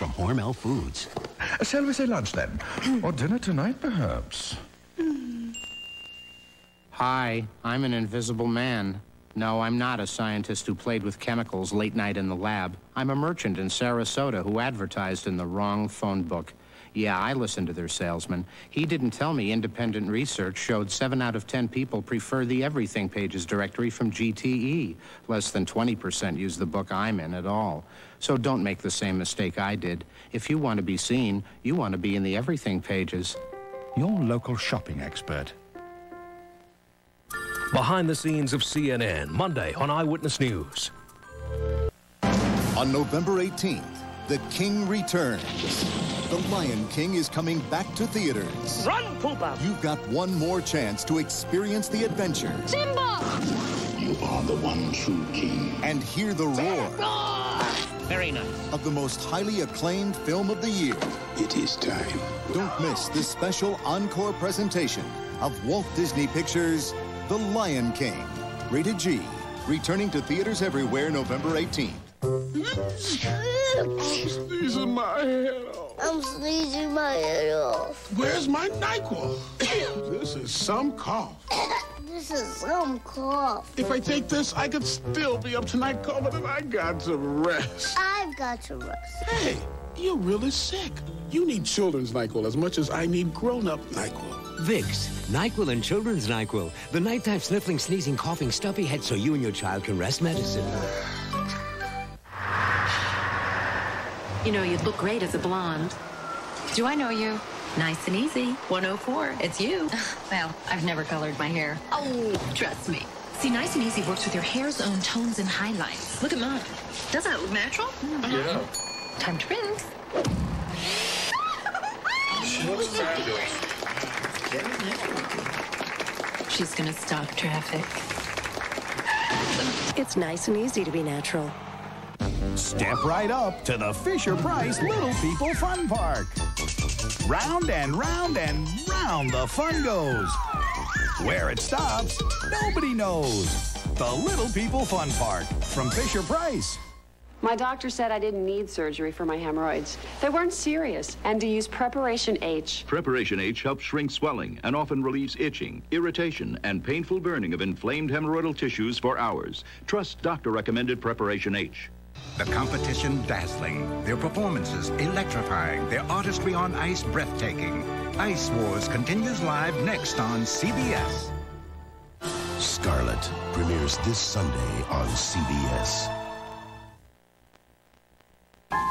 from Hormel Foods. Shall we say lunch then? Hmm. or dinner tonight, perhaps? Hmm. Hi, I'm an invisible man. No, I'm not a scientist who played with chemicals late night in the lab. I'm a merchant in Sarasota who advertised in the wrong phone book. Yeah, I listened to their salesman. He didn't tell me independent research showed 7 out of 10 people prefer the Everything Pages directory from GTE. Less than 20% use the book I'm in at all. So don't make the same mistake I did. If you want to be seen, you want to be in the Everything Pages. Your local shopping expert. Behind the scenes of CNN, Monday on Eyewitness News. On November 18th, The King returns. The Lion King is coming back to theaters. Run, Pumbaa! You've got one more chance to experience the adventure. Simba! You are the one true king. And hear the roar. Very nice. Of the most highly acclaimed film of the year. It is time. Don't miss this special encore presentation of Walt Disney Pictures' The Lion King. Rated G. Returning to theaters everywhere November 18th. I'm sneezing my head off. I'm sneezing my head off. Where's my NyQuil? this is some cough. This is some cough. If I take this, I could still be up tonight coughing and I got to rest. I've got to rest. Hey, you're really sick. You need children's NyQuil as much as I need grown-up NyQuil. Vicks, NyQuil and Children's NyQuil. The nighttime sniffling, sneezing, coughing, stuffy head so you and your child can rest medicine. You know, you'd look great as a blonde. Do I know you? Nice and easy. 104. It's you. Well, I've never colored my hair. Oh, trust me. See, Nice and Easy works with your hair's own tones and highlights. Look at mine. Doesn't it look natural? Mm-hmm. Uh-huh. Yeah. Time to rinse. She looks fabulous. She's gonna stop traffic. It's nice and easy to be natural. Step right up to the Fisher Price Little People Fun Park. Round and round and round the fun goes. Where it stops, nobody knows. The Little People Fun Park from Fisher Price. My doctor said I didn't need surgery for my hemorrhoids. They weren't serious, and to use Preparation H. Preparation H helps shrink swelling and often relieves itching, irritation, and painful burning of inflamed hemorrhoidal tissues for hours. Trust doctor recommended Preparation H. The competition dazzling, their performances electrifying, their artistry on ice breathtaking. Ice Wars continues live next on CBS. Scarlett premieres this Sunday on CBS.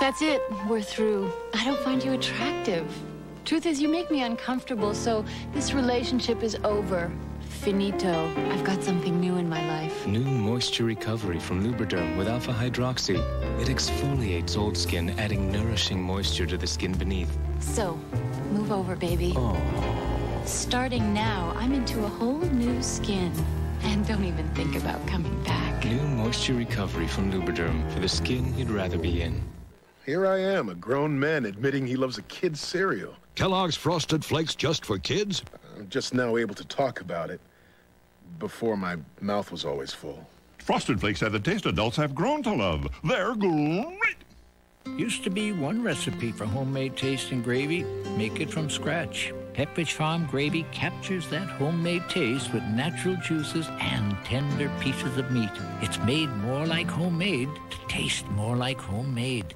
That's it. We're through. I don't find you attractive. Truth is, you make me uncomfortable, so this relationship is over. Finito. I've got something new in my life. New moisture recovery from Lubriderm with alpha hydroxy. It exfoliates old skin, adding nourishing moisture to the skin beneath. So, move over, baby. Oh. Starting now, I'm into a whole new skin. And don't even think about coming back. New moisture recovery from Lubriderm for the skin you'd rather be in. Here I am, a grown man admitting he loves a kid's cereal. Kellogg's Frosted Flakes just for kids? I'm just now able to talk about it. Before, my mouth was always full. Frosted Flakes have the taste adults have grown to love. They're great. Used to be one recipe for homemade taste and gravy. Make it from scratch. Pepperidge Farm gravy captures that homemade taste with natural juices and tender pieces of meat. It's made more like homemade to taste more like homemade.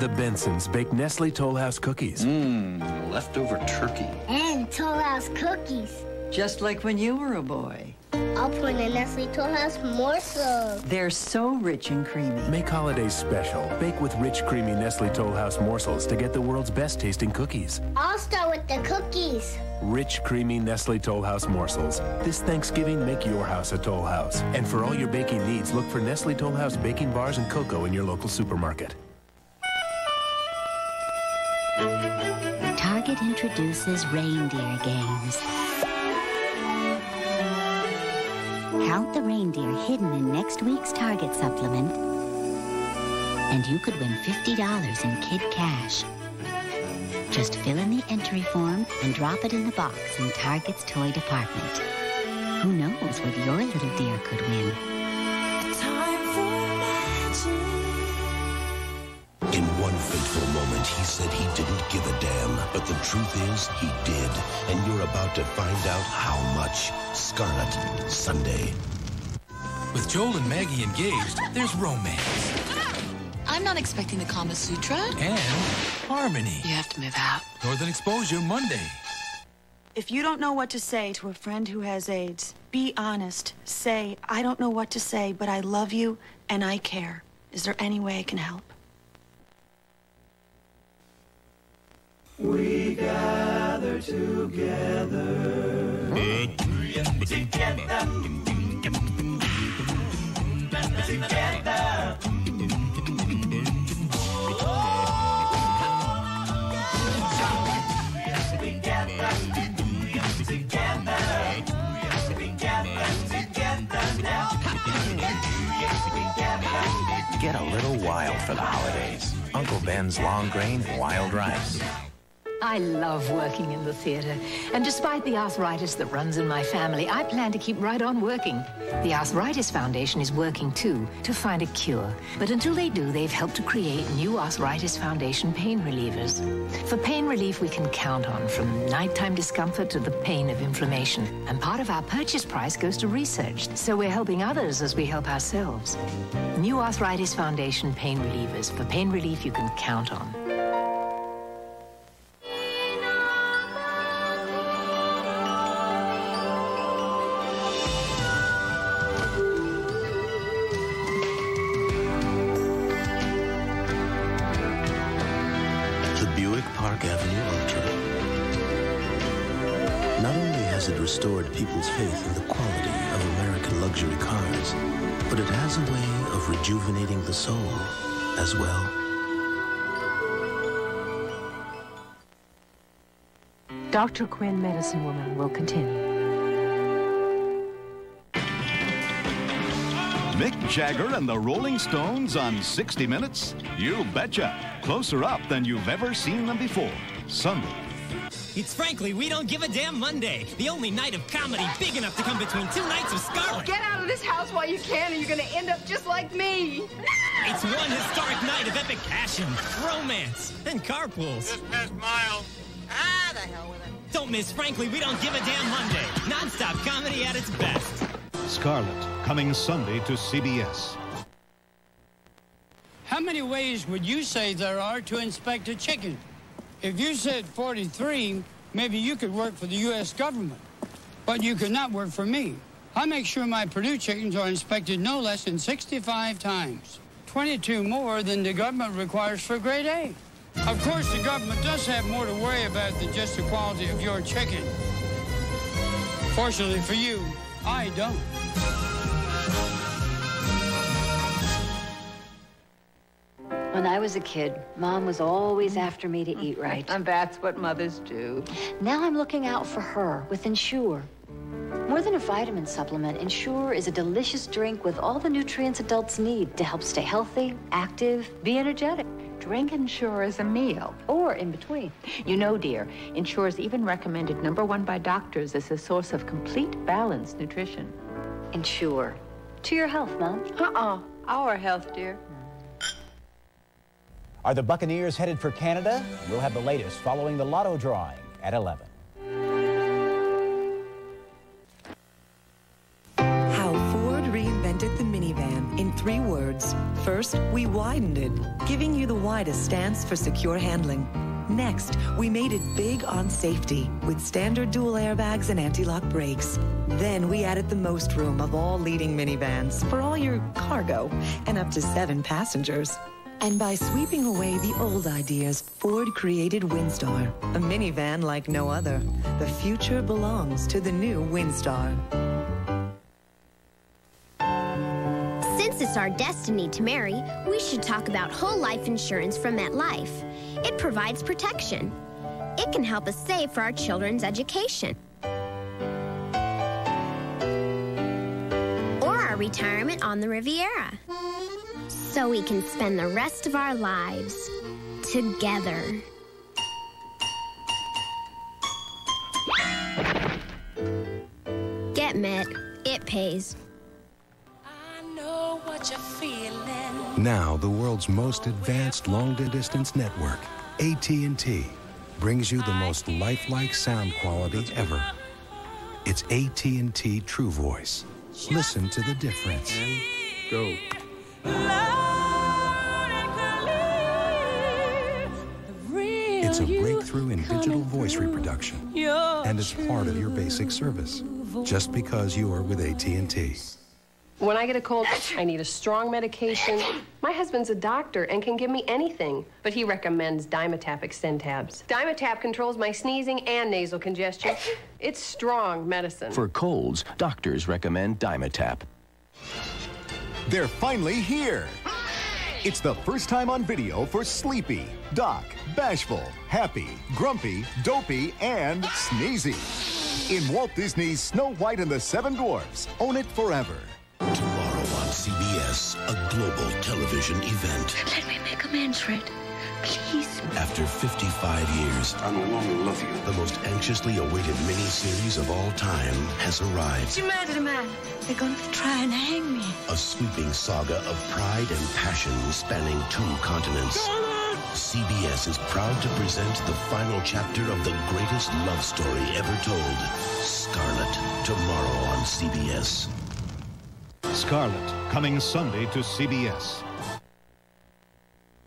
The Bensons bake Nestle Toll House cookies. Mmm, leftover turkey. And Toll House cookies. Just like when you were a boy. I'll put in a Nestle Toll House morsel. They're so rich and creamy. Make holidays special. Bake with rich, creamy Nestle Toll House morsels to get the world's best tasting cookies. I'll start with the cookies. Rich, creamy Nestle Toll House morsels. This Thanksgiving, make your house a Toll House. And for all your baking needs, look for Nestle Toll House baking bars and cocoa in your local supermarket. Target introduces reindeer games. Count the reindeer hidden in next week's Target supplement, and you could win $50 in Kid Cash. Just fill in the entry form and drop it in the box in Target's toy department. Who knows what your little deer could win? Said he didn't give a damn, but the truth is he did. And you're about to find out how much. Scarlett, Sunday. With Joel and Maggie engaged, there's romance. I'm not expecting the Kama Sutra. And harmony. You have to move out. Northern Exposure Monday. If you don't know what to say to a friend who has AIDS, be honest. Say, I don't know what to say, but I love you and I care. Is there any way I can help? We gather together. Together. Together. Get a little wild for the holidays. Uncle Ben's long grain wild rice. I love working in the theater. And despite the arthritis that runs in my family, I plan to keep right on working. The Arthritis Foundation is working too to find a cure. But until they do, they've helped to create new Arthritis Foundation pain relievers. For pain relief we can count on, from nighttime discomfort to the pain of inflammation. And part of our purchase price goes to research, so we're helping others as we help ourselves. New Arthritis Foundation pain relievers for pain relief you can count on. Restored people's faith in the quality of American luxury cars, but it has a way of rejuvenating the soul as well. Dr. Quinn, Medicine Woman, will continue. Mick Jagger and the Rolling Stones on 60 Minutes? You betcha. Closer up than you've ever seen them before. Sunday. It's frankly, we don't give a damn Monday. The only night of comedy big enough to come between two nights of Scarlett. Get out of this house while you can, or you're gonna end up just like me. It's one historic night of epic passion, romance, and carpools. Just past mile. Ah, the hell with it. Don't miss Frankly, we don't give a damn Monday. Non-stop comedy at its best. Scarlett, coming Sunday to CBS. How many ways would you say there are to inspect a chicken? If you said 43, maybe you could work for the U.S. government. But you could not work for me. I make sure my Perdue chickens are inspected no less than 65 times. 22 more than the government requires for grade A. Of course, the government does have more to worry about than just the quality of your chicken. Fortunately for you, I don't. When I was a kid, Mom was always after me to mm. eat right. And that's what mothers do. Now I'm looking out for her with Ensure. More than a vitamin supplement, Ensure is a delicious drink with all the nutrients adults need to help stay healthy, active, be energetic. Drink Ensure as a meal. Or in between. You know, dear, Ensure is even recommended number one by doctors as a source of complete balanced nutrition. Ensure. To your health, Mom. Uh-uh. Our health, dear. Are the Buccaneers headed for Canada? We'll have the latest following the lotto drawing at 11. How Ford reinvented the minivan in three words. First, we widened it, giving you the widest stance for secure handling. Next, we made it big on safety with standard dual airbags and anti-lock brakes. Then we added the most room of all leading minivans for all your cargo and up to seven passengers. And by sweeping away the old ideas, Ford created Windstar, a minivan like no other. The future belongs to the new Windstar. Since it's our destiny to marry, we should talk about whole life insurance from MetLife. It provides protection. It can help us save for our children's education. Our retirement on the Riviera. So we can spend the rest of our lives together. Get Met. It pays. Now, the world's most advanced long distance network AT&T brings you the most lifelike sound quality ever. It's AT&T True Voice. Listen to the difference. Go. It's a breakthrough in digital voice reproduction, and it's part of your basic service. Just because you are with AT&T. When I get a cold, I need a strong medication. My husband's a doctor and can give me anything, but he recommends Dimetapp Extend tabs. Dimetapp controls my sneezing and nasal congestion. It's strong medicine. For colds, doctors recommend Dimetapp. They're finally here. It's the first time on video for Sleepy, Doc, Bashful, Happy, Grumpy, Dopey, and Sneezy. In Walt Disney's Snow White and the Seven Dwarfs. Own it forever. Tomorrow CBS, a global television event. Let me make amends, Rhett. Please. After 55 years, I no longer love you. The most anxiously awaited miniseries of all time has arrived. What's the a man? They're going to try and hang me. A sweeping saga of pride and passion spanning two continents. CBS is proud to present the final chapter of the greatest love story ever told. Scarlett, tomorrow on CBS. Scarlett, coming Sunday to CBS.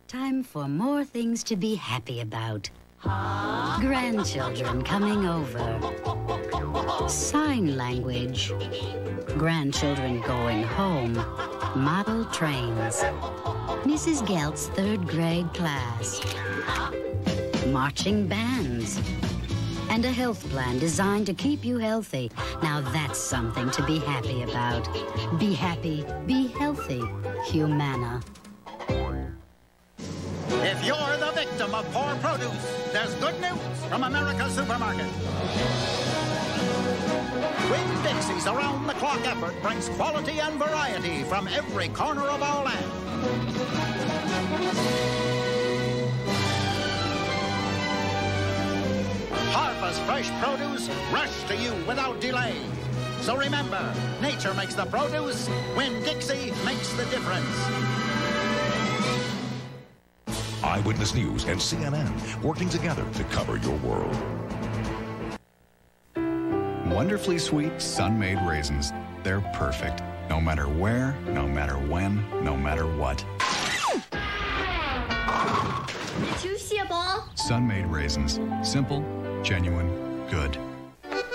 Time for more things to be happy about. Grandchildren coming over. Sign language. Grandchildren going home. Model trains. Mrs. Gelt's third grade class. Marching bands. And a health plan designed to keep you healthy. Now that's something to be happy about. Be happy, be healthy. Humana. If you're the victim of poor produce, there's good news from America's Supermarket. Winn-Dixie's around the clock effort brings quality and variety from every corner of our land. Harvest fresh produce rushed to you without delay. So remember, nature makes the produce, Winn-Dixie makes the difference. Eyewitness News and CNN working together to cover your world. Wonderfully sweet Sun-Maid raisins. They're perfect. No matter where, no matter when, no matter what. Sun-Maid raisins. Simple, genuine, good.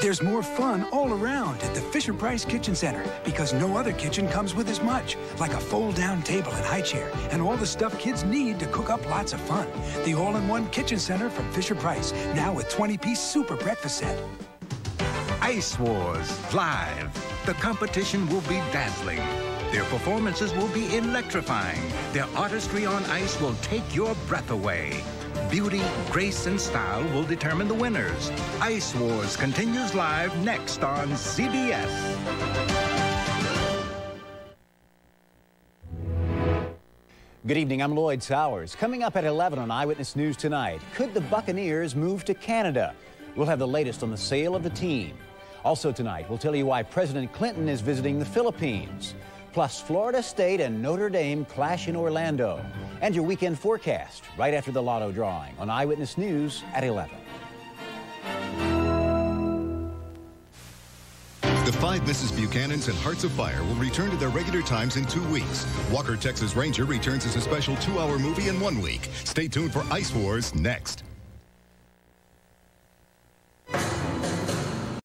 There's more fun all around at the Fisher Price Kitchen Center because no other kitchen comes with as much, like a fold-down table and high chair, and all the stuff kids need to cook up lots of fun. The all-in-one kitchen center from Fisher Price, now with 20-piece super breakfast set. Ice Wars live. The competition will be dazzling. Their performances will be electrifying. Their artistry on ice will take your breath away. Beauty, grace, and style will determine the winners. Ice Wars continues live next on CBS. Good evening, I'm Lloyd Towers. Coming up at 11 on Eyewitness News tonight, could the Buccaneers move to Canada? We'll have the latest on the sale of the team. Also tonight, we'll tell you why President Clinton is visiting the Philippines. Plus, Florida State and Notre Dame clash in Orlando. And your weekend forecast right after the lotto drawing on Eyewitness News at 11. The five Mrs. Buchanans and Hearts Afire will return to their regular times in two weeks. Walker, Texas Ranger returns as a special two hour movie in one week. Stay tuned for Ice Wars next.